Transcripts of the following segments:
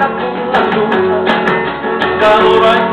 Go away.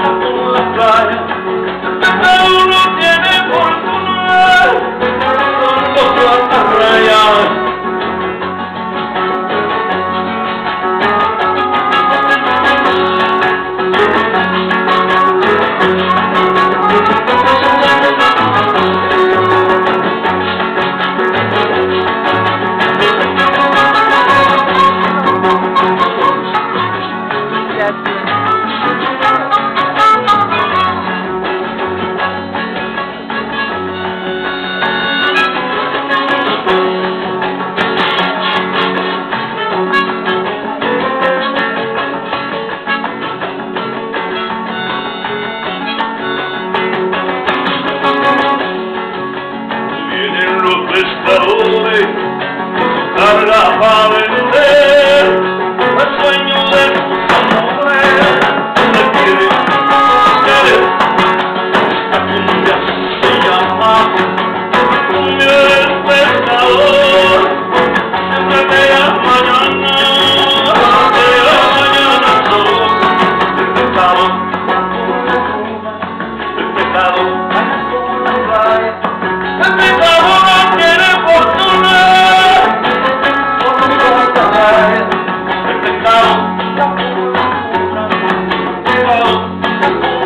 is the lake. Da da da, Thank you.